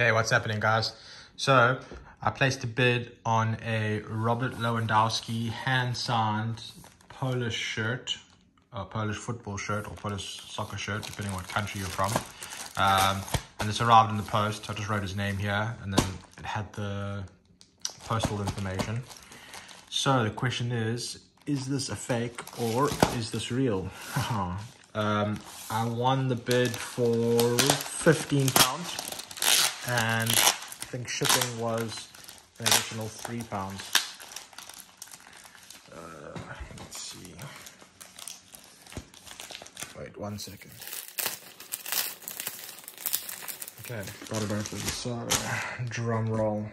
Hey, what's happening, guys? So, I placed a bid on a Robert Lewandowski hand-signed Polish shirt, a Polish football shirt or Polish soccer shirt, depending what country you're from. Um, and this arrived in the post. I just wrote his name here, and then it had the postal information. So the question is, is this a fake or is this real? um, I won the bid for 15 pounds and I think shipping was an additional three pounds. Uh, let's see. Wait one second. Okay, got it open. So, drum roll.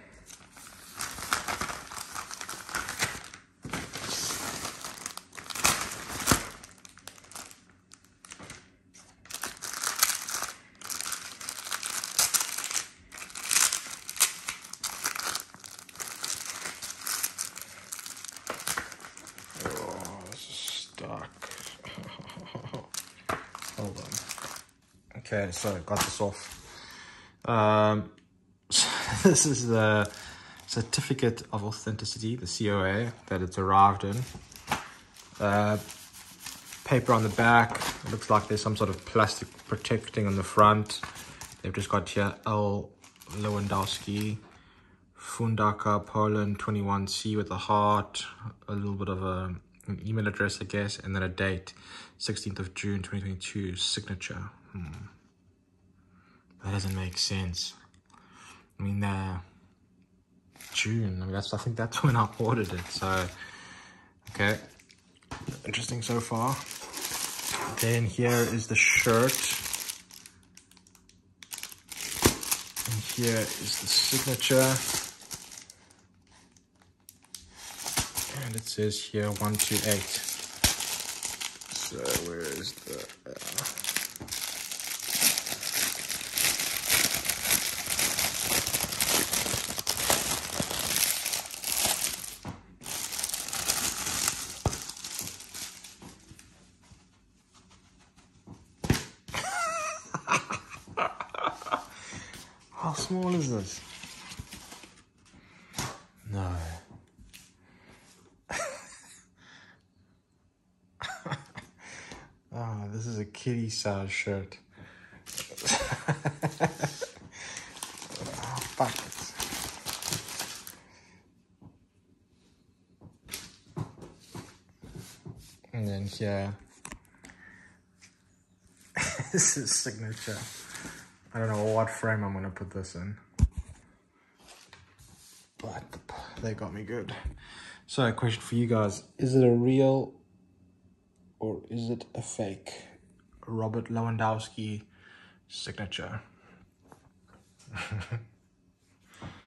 Okay, so got this off. Um, so this is the certificate of authenticity, the COA, that it's arrived in. Uh, paper on the back. It looks like there's some sort of plastic protecting on the front. They've just got here L. Lewandowski, Fundaka, Poland, 21C with a heart, a little bit of a an email address, I guess, and then a date, 16th of June, 2022, signature. Hmm. That doesn't make sense. I mean, uh, June, I mean, that's, I think that's when I ordered it, so, okay. Interesting so far. Then here is the shirt. And here is the signature. and it says here 128 so where is the uh, small is this? No. Oh, this is a kitty size shirt. oh, And then here, this is signature. I don't know what frame I'm gonna put this in. But they got me good. So a question for you guys. Is it a real or is it a fake Robert Lewandowski signature?